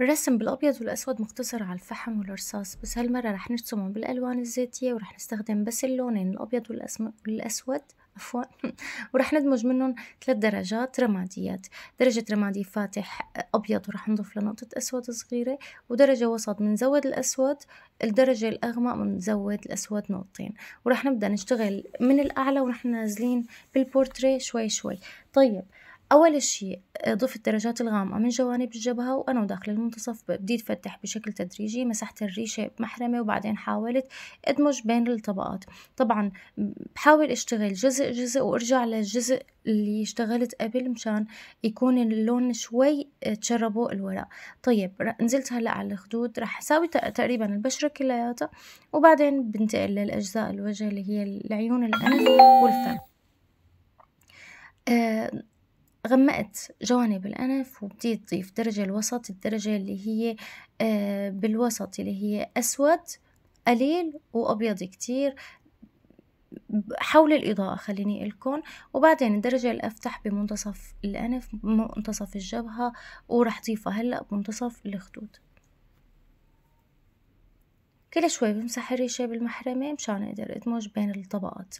الرسم بالأبيض والأسود مقتصر على الفحم والرصاص بس هالمرة رح نرسمهم بالألوان الزيتية ورح نستخدم بس اللونين الأبيض والأسود عفوا ورح ندمج منهم ثلاث درجات رماديات. درجة رمادي فاتح أبيض ورح نضيف له نقطة أسود صغيرة ودرجة وسط بنزود الأسود الدرجة الأغمق بنزود الأسود نقطتين. ورح نبدأ نشتغل من الأعلى ورح نازلين بالبورتري شوي شوي. طيب أول شي ضفت الدرجات الغامقة من جوانب الجبهة وأنا وداخل المنتصف بديت فتح بشكل تدريجي مسحت الريشة بمحرمة وبعدين حاولت أدمج بين الطبقات. طبعا بحاول أشتغل جزء جزء وأرجع للجزء اللي اشتغلت قبل مشان يكون اللون شوي تشربوا الورق. طيب نزلت هلأ على الخدود رح أساوي تقريبا البشرة كلياتها وبعدين بنتقل للأجزاء الوجه اللي هي العيون الأنف والفم. آه غمقت جوانب الأنف وبديت تضيف درجة الوسط الدرجة اللي هي آه، بالوسط اللي هي أسود قليل وأبيض كتير. حول الإضاءة خليني لكم وبعدين الدرجة الأفتح بمنتصف الأنف منتصف الجبهة ورح ضيفها هلأ بمنتصف الخدود. كل شوي بمسح الريشة بالمحرمة مشان أقدر أدمج بين الطبقات.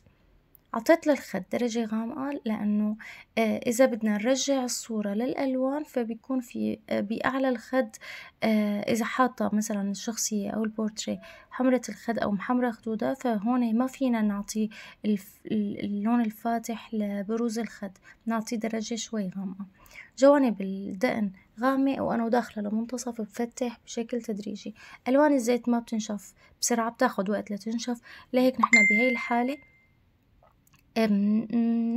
عطيت للخد درجة غامقة لأنه آه، إذا بدنا نرجع الصورة للألوان فبيكون في آه، بأعلى الخد آه، إذا حاطة مثلا الشخصية أو البورتري حمرة الخد أو محمرة خدودها فهون ما فينا نعطي اللون الفاتح لبروز الخد نعطي درجة شوي غامقة. جوانب الدقن غامق وأنا داخلة لمنتصف بفتح بشكل تدريجي. ألوان الزيت ما بتنشف بسرعة بتاخد وقت لتنشف. لهيك نحنا بهي الحالة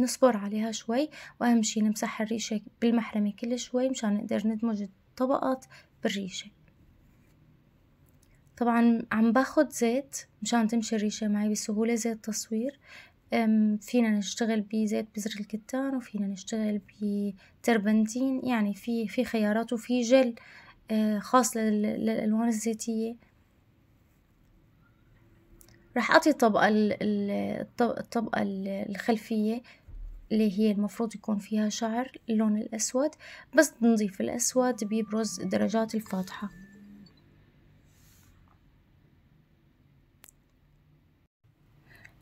نصبر عليها شوي وأهم شي نمسح الريشة بالمحرمة كل شوي مشان نقدر ندمج الطبقات بالريشة. طبعا عم باخد زيت مشان تمشي الريشة معي بسهولة زيت تصوير. فينا نشتغل بزيت بذر الكتان وفينا نشتغل بتربنتين يعني في في خيارات وفي جل أه، خاص للألوان الزيتية. راح أعطي الطبقة الطبقة الخلفية اللي هي المفروض يكون فيها شعر اللون الأسود بس نضيف الأسود بيبرز الدرجات الفاتحة.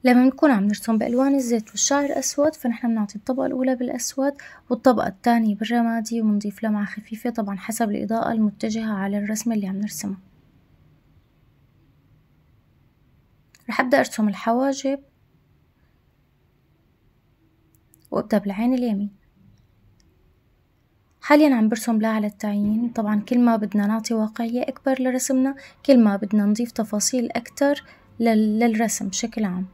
لما نكون عم نرسم بألوان الزيت والشعر أسود فنحن بنعطي الطبقة الأولى بالأسود والطبقة الثانية بالرمادي وبنضيف لمعة خفيفة طبعا حسب الإضاءة المتجهة على الرسمة اللي عم نرسمها. رح أبدأ أرسم الحواجب وأبدأ بالعين اليمين. حاليا عم برسم لا على التعيين. طبعا كل ما بدنا نعطي واقعية أكبر لرسمنا كل ما بدنا نضيف تفاصيل أكتر للرسم بشكل عام.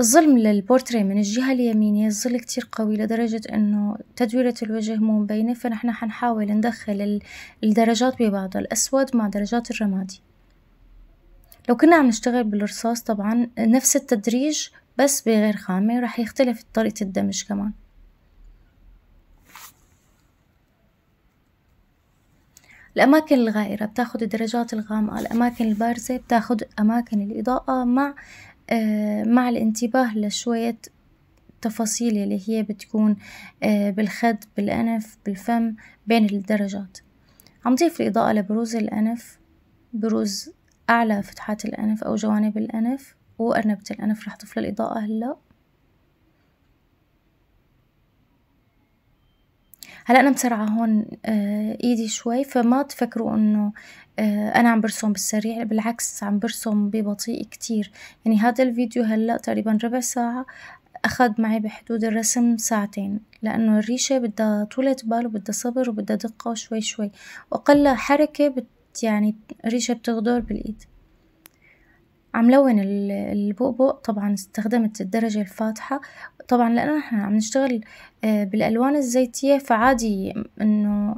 الظل للبورتري من الجهة اليمينية الظل كتير قوي لدرجة إنه تدويرة الوجه مو مبينة فنحن حنحاول ندخل الدرجات ببعضها الأسود مع درجات الرمادي. لو كنا عم نشتغل بالرصاص طبعا نفس التدريج بس بغير خامة راح يختلف طريقة الدمج كمان. الأماكن الغائرة بتاخد الدرجات الغامقة الأماكن البارزة بتاخد أماكن الإضاءة مع مع الانتباه لشوية تفاصيل اللي هي بتكون آه، بالخد بالأنف بالفم بين الدرجات. عم ضيف الإضاءة لبروز الأنف. بروز أعلى فتحات الأنف أو جوانب الأنف. وأرنبة الأنف رح ضيف الإضاءة هلأ. هلا أنا مسرعه هون آه إيدي شوي. فما تفكروا إنه آه أنا عم برسم بالسريع بالعكس عم برسم ببطيء كتير. يعني هذا الفيديو هلأ تقريبا ربع ساعة أخذ معي بحدود الرسم ساعتين لأنه الريشة بدها طولة بال وبدها صبر وبدها دقة شوي شوي وأقل حركة بت يعني الريشة بتغدر بالإيد. عم لون البؤبؤ طبعا استخدمت الدرجة الفاتحة. طبعا لأنه نحن عم نشتغل آه، بالألوان الزيتية فعادي إنه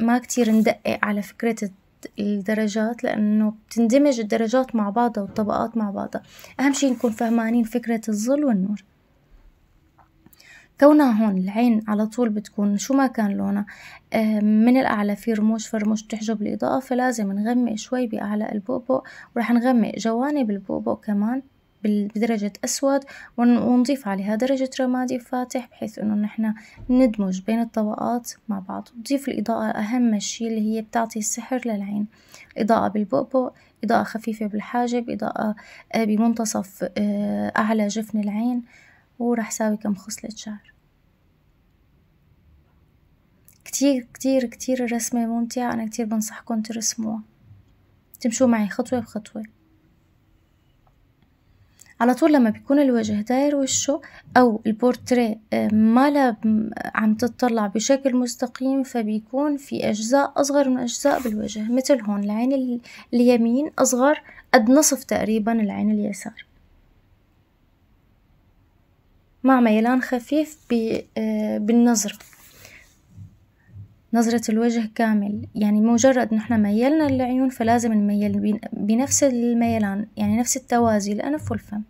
ما كتير ندقق على فكرة الدرجات لأنه بتندمج الدرجات مع بعضها والطبقات مع بعضها. أهم شي نكون فهمانين فكرة الظل والنور. كونها هون العين على طول بتكون شو ما كان لونها آه، من الأعلى في رموش فرموش تحجب الإضاءة فلازم نغمق شوي بأعلى البؤبؤ ورح نغمق جوانب البؤبؤ كمان. بدرجة أسود ونضيف عليها درجة رمادي فاتح بحيث إنه نحنا ندمج بين الطبقات مع بعض. نضيف الإضاءة أهم شي اللي هي بتعطي السحر للعين. إضاءة بالبؤبؤ إضاءة خفيفة بالحاجب إضاءة آه، بمنتصف آه، أعلى جفن العين وراح ساوي كم خصلة شعر. كتير كتير كتير الرسمة ممتعة أنا كتير بنصحكم ترسموها. تمشوا معي خطوة بخطوة. على طول لما بيكون الوجه داير وشه أو البورتريه آه، ما عم تطلع بشكل مستقيم فبيكون في أجزاء أصغر من أجزاء بالوجه مثل هون العين اليمين أصغر قد نصف تقريبا العين اليسار. مع ميلان خفيف آه، بالنظرة نظرة الوجه كامل. يعني مجرد نحن ميلنا العيون فلازم نميل بنفس الميلان. يعني نفس التوازي الأنف والفم.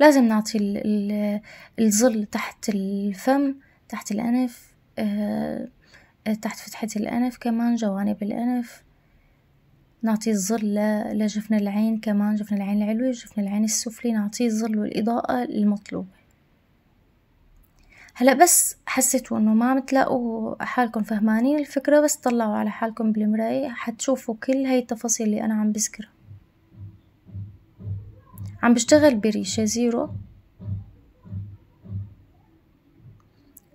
لازم نعطي الظل تحت الفم تحت الأنف أه تحت فتحة الأنف كمان جوانب الأنف. نعطي الظل لجفن العين كمان جفن العين العلوي وجفن العين السفلي. نعطيه الظل والإضاءة المطلوبة هلا بس حسيتوا انه ما عم تلاقوا حالكم فهمانين الفكرة بس طلعوا على حالكم بالمراية. حتشوفوا كل هاي التفاصيل اللي أنا عم بذكرها. عم بشتغل بريشة زيرو.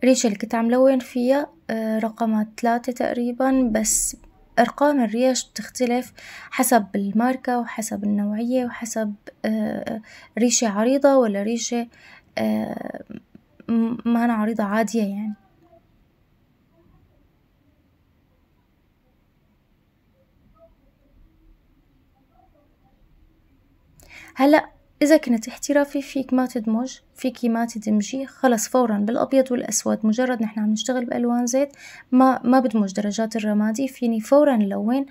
ريشة اللي كنت عم لون فيها آه، رقمها ثلاثة تقريبا بس أرقام الريش بتختلف حسب الماركة وحسب النوعية وحسب آه، ريشة عريضة ولا ريشة آه، ما أنا عريضة عادية يعني. هلأ إذا كنت احترافي فيك ما تدمج فيكي ما تدمجي خلص فورا بالأبيض والأسود مجرد نحن عم نشتغل بألوان زيت ما ما بدمج درجات الرمادي فيني فورا نلون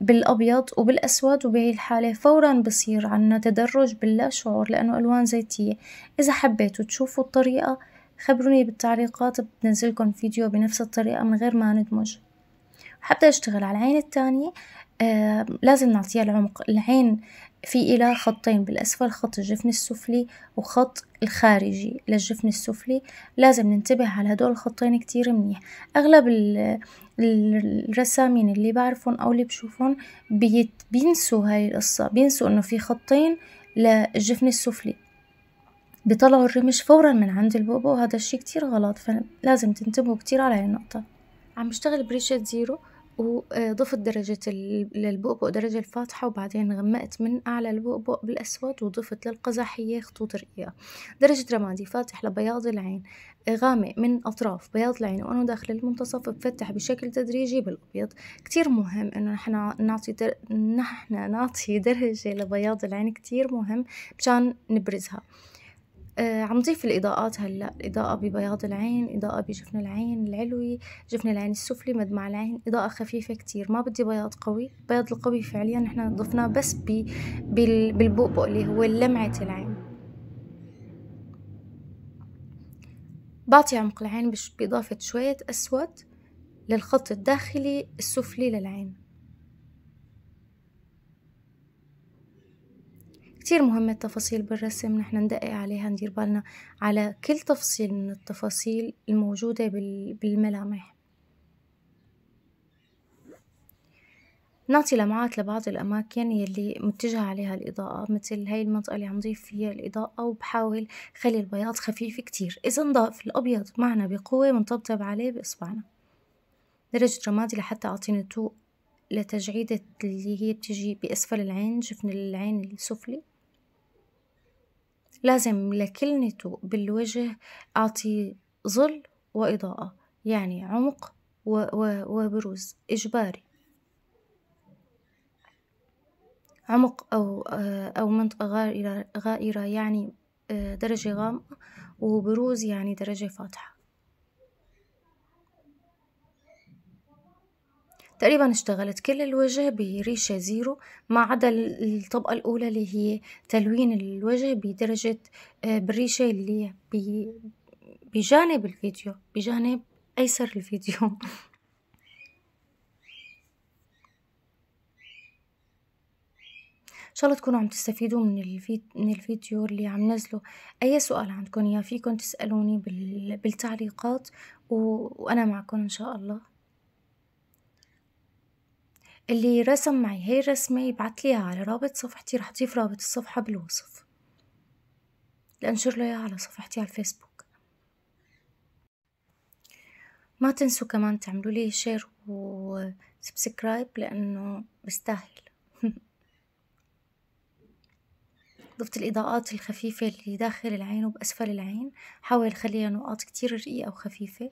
بالأبيض وبالأسود وبهي الحالة فورا بصير عنا تدرج باللا شعور لأنه ألوان زيتية. إذا حبيتوا تشوفوا الطريقة خبروني بالتعليقات بنزلكم فيديو بنفس الطريقة من غير ما ندمج. حتى أشتغل على العين التانية آه لازم نعطيها العمق. العين في إلى خطين بالأسفل خط الجفن السفلي وخط الخارجي. للجفن السفلي لازم ننتبه على هدول الخطين كتير منيح. أغلب الرسامين اللي بعرفهم أو اللي بشوفهم بينسوا هاي القصة بينسوا إنه في خطين للجفن السفلي. بيطلعوا الرمش فورا من عند البوبو وهذا الشي كتير غلط فلازم تنتبهوا كتير على هاي النقطة. عم بشتغل بريشة زيرو. وضفت درجة للبؤبؤ درجة الفاتحة وبعدين غمقت من أعلى البؤبؤ بالأسود وضفت للقزحية خطوط رقيقة درجة رمادي فاتح لبياض العين. غامق من أطراف بياض العين وأنا داخل المنتصف بفتح بشكل تدريجي بالأبيض. كتير مهم إنه نحن نعطي در... نحن نعطي درجة لبياض العين كتير مهم مشان نبرزها. آه عم ضيف الإضاءات هلأ. إضاءة ببياض العين إضاءة بجفن العين العلوي جفن العين السفلي مدمع العين. إضاءة خفيفة كتير. ما بدي بياض قوي. البياض القوي فعليا نحن ضفناه بس بالبؤبؤ اللي هو لمعة العين. بعطي عمق العين بإضافة شوية أسود للخط الداخلي السفلي للعين. كتير مهمة التفاصيل بالرسم نحن ندقق عليها ندير بالنا على كل تفصيل من التفاصيل الموجودة بالملامح. نعطي لمعات لبعض الأماكن يلي متجهة عليها الإضاءة مثل هاي المنطقة اللي عم ضيف فيها الإضاءة وبحاول خلي البياض خفيف كتير. إذا نضاف الأبيض معنا بقوة بنطبطب عليه بإصبعنا. درجة رمادي لحتى أعطي نتوء لتجعيدة اللي هي بتجي بأسفل العين جفن العين السفلي. لازم لكل نتوء بالوجه أعطي ظل وإضاءة يعني عمق وبروز إجباري. عمق أو أو منطقة غائرة غائرة يعني درجة غامقة وبروز يعني درجة فاتحة. تقريبا اشتغلت كل الوجه بريشة زيرو ما عدا الطبقة الأولى اللي هي تلوين الوجه بدرجة آه، بالريشة اللي بجانب الفيديو بجانب أيسر الفيديو. إن شاء الله تكونوا عم تستفيدوا من الفيديو, من الفيديو اللي عم نزله. أي سؤال عندكم إياه فيكم تسألوني بال... بالتعليقات و... وأنا معكم إن شاء الله. اللي رسم معي هاي الرسمة يبعت لي على رابط صفحتي رح أضيف رابط الصفحة بالوصف. لأنشر له إياها على صفحتي على الفيسبوك. ما تنسوا كمان تعملوا لي share و subscribe لأنه بستاهل ضفت الإضاءات الخفيفة اللي داخل العين وبأسفل العين. حاول أخليها نقاط كتير رقيقة وخفيفة.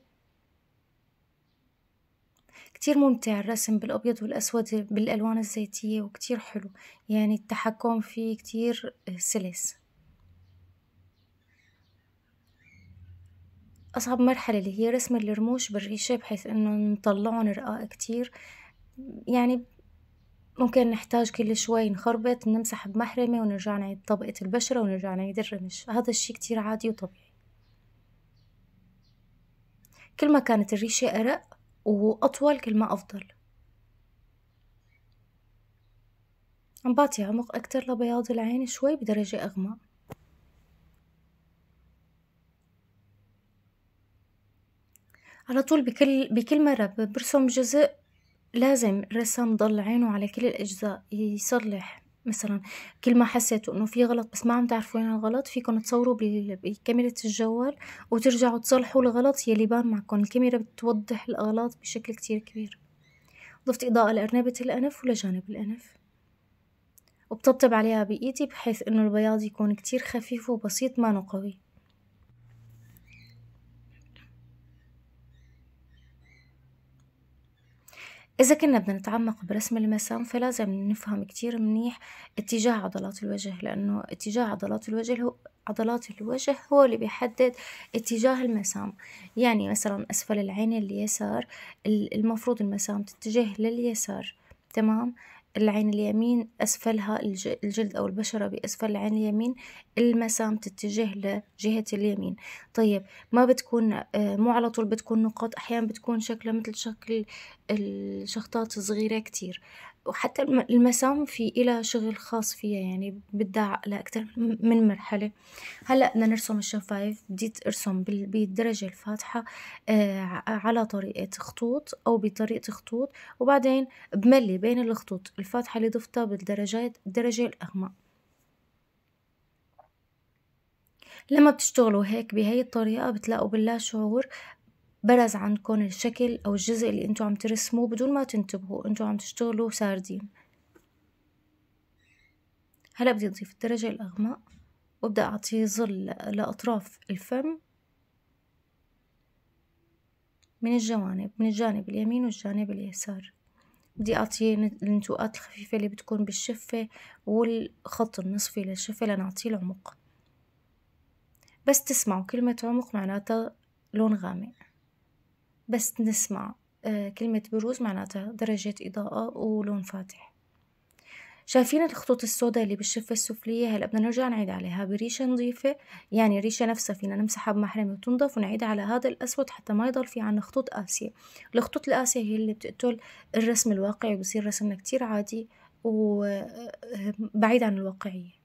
كتير ممتع الرسم بالأبيض والأسود بالألوان الزيتية وكتير حلو. يعني التحكم فيه كتير سلس. أصعب مرحلة اللي هي رسم الرموش بالريشة بحيث إنه نطلعهم رقاق كتير. يعني ممكن نحتاج كل شوي نخربط نمسح بمحرمة ونرجع نعيد طبقة البشرة ونرجع نعيد الرمش. هذا الشي كتير عادي وطبيعي. كل ما كانت الريشة أرق وأطول كل ما أفضل. عم بعطي عمق أكتر لبياض العين شوي بدرجة أغمق على طول بكل بكل مرة برسم جزء لازم الرسام ضل عينه على كل الأجزاء يصلح. مثلا كل ما حسيتوا إنه في غلط بس ما عم تعرفوا وين الغلط فيكم تصوروا بكاميرا الجوال وترجعوا تصلحوا الغلط يلي بان معكم الكاميرا بتوضح الأغلاط بشكل كتير كبير. ضفت إضاءة لأرنبة الأنف ولجانب الأنف. وبطبطب عليها بإيدي بحيث إنه البياض يكون كتير خفيف وبسيط ما قوي. إذا كنا بدنا نتعمق برسم المسام فلازم نفهم كتير منيح اتجاه عضلات الوجه لأنه اتجاه عضلات الوجه هو عضلات الوجه هو اللي بيحدد اتجاه المسام. يعني مثلا أسفل العين اليسار المفروض المسام تتجه لليسار تمام؟ العين اليمين أسفلها الجلد أو البشرة بأسفل العين اليمين المسام تتجه لجهة اليمين. طيب ما بتكون آه، مو على طول بتكون نقاط أحيانا بتكون شكلها مثل شكل الشخطات صغيرة كتير. وحتى المسام في إلها شغل خاص فيها يعني بدها لأكتر من مرحلة. هلأ بدنا نرسم الشفايف بديت أرسم بالدرجة الفاتحة آه على طريقة خطوط أو بطريقة خطوط وبعدين بملي بين الخطوط الفاتحة اللي ضفتها بالدرجات الدرجة الأغمق لما بتشتغلوا هيك بهي الطريقة بتلاقوا باللا شعور برز عندكم الشكل أو الجزء اللي أنتوا عم ترسموه بدون ما تنتبهوا أنتوا عم تشتغلوا ساردين هلا بدي أضيف الدرجة الأغمق وأبدأ أعطيه ظل لأطراف الفم من الجوانب من الجانب اليمين والجانب اليسار. بدي أعطيه النتوءات الخفيفة اللي بتكون بالشفة والخط النصفي للشفة لنعطيه العمق. بس تسمعوا كلمة عمق معناتها لون غامق. بس نسمع آه، كلمة بروز معناتها درجة إضاءة ولون فاتح. شايفين الخطوط السوداء اللي بالشفة السفلية؟ هلا بدنا نرجع نعيد عليها. بريشة نظيفة يعني الريشة نفسها فينا نمسحها بمحرمة وتنضف ونعيد على هذا الأسود حتى ما يضل في عنا خطوط قاسية الخطوط القاسية هي اللي بتقتل الرسم الواقعي وبصير رسمنا كتير عادي وبعيد آه، عن الواقعية.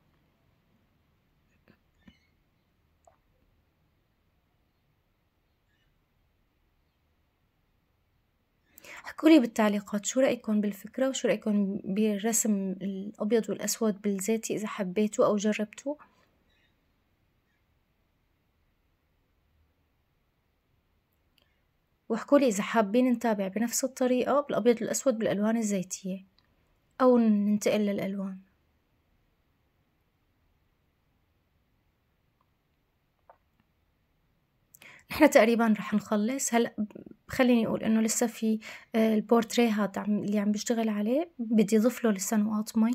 احكولي بالتعليقات شو رأيكم بالفكرة وشو رأيكم بالرسم الأبيض والأسود بالزيتي إذا حبيتوا أو جربتوا واحكولي إذا حابين نتابع بنفس الطريقة بالأبيض والأسود بالألوان الزيتية أو ننتقل للألوان. نحن تقريبا رح نخلص. هلأ خليني أقول إنه لسه في آه، البورتريه هذا اللي عم بشتغل عليه بدي أضيف له لسه نقاط مي.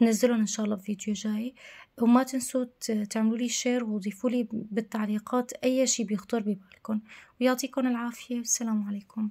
بنزلهم إن شاء الله بفيديو جاي. وما تنسوا تعملوا لي share وضيفوا لي بالتعليقات أي شيء بيخطر ببالكم. ويعطيكم العافية. والسلام عليكم.